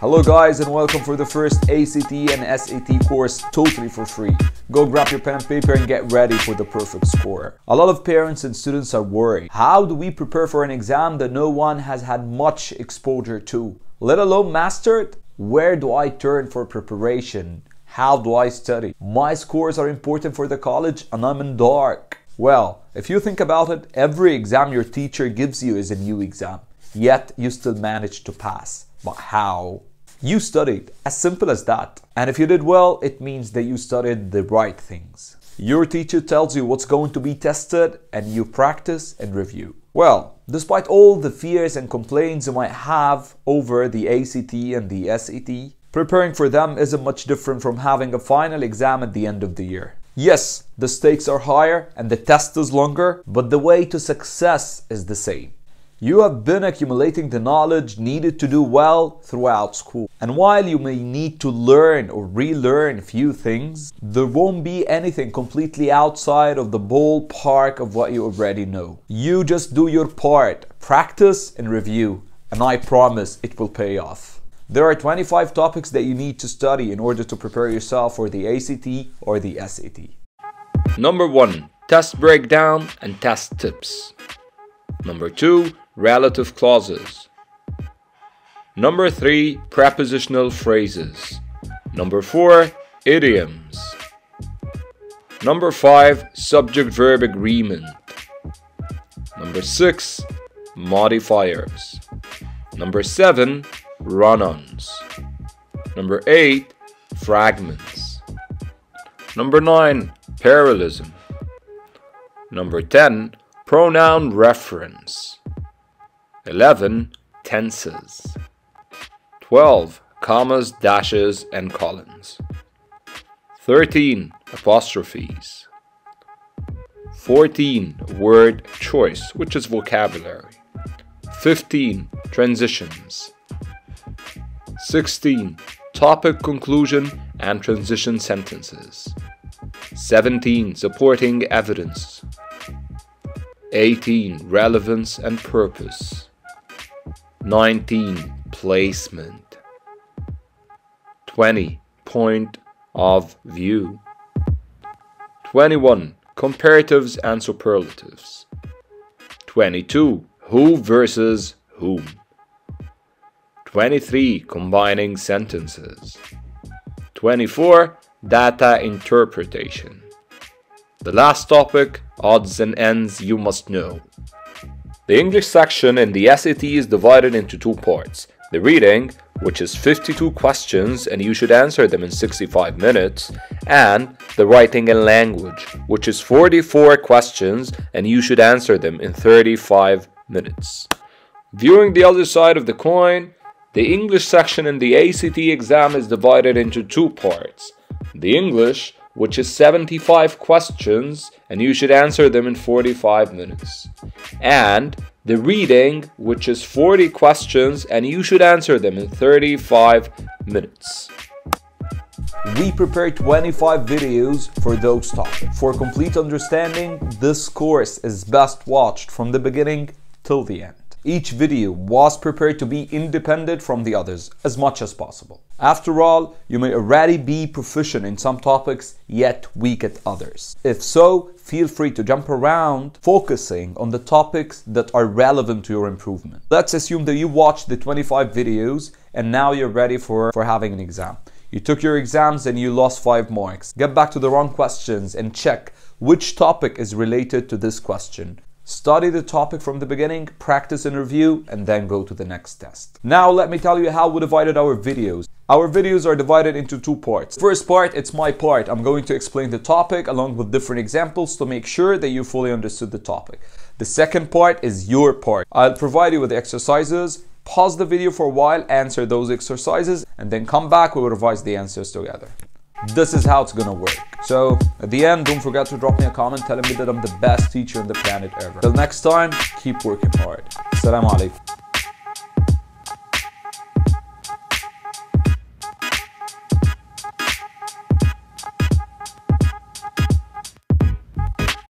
Hello guys and welcome for the first ACT and SAT course totally for free. Go grab your pen and paper and get ready for the perfect score. A lot of parents and students are worried. How do we prepare for an exam that no one has had much exposure to, let alone mastered? Where do I turn for preparation? How do I study? My scores are important for the college and I'm in dark. Well, if you think about it, every exam your teacher gives you is a new exam. Yet you still manage to pass. But how? You studied, as simple as that. And if you did well, it means that you studied the right things. Your teacher tells you what's going to be tested and you practice and review. Well, despite all the fears and complaints you might have over the ACT and the SAT, preparing for them isn't much different from having a final exam at the end of the year. Yes, the stakes are higher and the test is longer, but the way to success is the same. You have been accumulating the knowledge needed to do well throughout school. And while you may need to learn or relearn a few things, there won't be anything completely outside of the ballpark of what you already know. You just do your part, practice and review, and I promise it will pay off. There are 25 topics that you need to study in order to prepare yourself for the ACT or the SAT. Number 1. Test breakdown and test tips. Number 2 relative clauses. Number 3. Prepositional phrases. Number 4. Idioms. Number 5. Subject-verb agreement. Number 6. Modifiers. Number 7. Run-ons. Number 8. Fragments. Number 9. Parallelism. Number 10. Pronoun reference. 11. Tenses. 12. Commas, dashes, and colons. 13. Apostrophes. 14. Word choice, which is vocabulary. 15. Transitions. 16. Topic conclusion and transition sentences. 17. Supporting evidence. 18. Relevance and purpose. 19. Placement. 20. Point of view. 21. Comparatives and superlatives. 22. Who versus whom. 23. Combining sentences. 24. Data interpretation. The last topic, odds and ends you must know. The English section in the SAT is divided into two parts. The reading, which is 52 questions and you should answer them in 65 minutes, and the writing and language, which is 44 questions and you should answer them in 35 minutes. Viewing the other side of the coin, the English section in the ACT exam is divided into two parts. The English, which is 75 questions and you should answer them in 45 minutes. And the reading, which is 40 questions and you should answer them in 35 minutes. We prepared 25 videos for those topics. For complete understanding, this course is best watched from the beginning till the end. Each video was prepared to be independent from the others as much as possible. After all, you may already be proficient in some topics yet weak at others. If so, feel free to jump around focusing on the topics that are relevant to your improvement. Let's assume that you watched the 25 videos and now you're ready for, for having an exam. You took your exams and you lost 5 marks. Get back to the wrong questions and check which topic is related to this question. Study the topic from the beginning, practice and review, and then go to the next test. Now let me tell you how we divided our videos. Our videos are divided into two parts. First part, it's my part. I'm going to explain the topic along with different examples to make sure that you fully understood the topic. The second part is your part. I'll provide you with exercises, pause the video for a while, answer those exercises, and then come back, we'll revise the answers together this is how it's gonna work. So at the end, don't forget to drop me a comment telling me that I'm the best teacher on the planet ever. Till next time, keep working hard. Assalamu alaikum.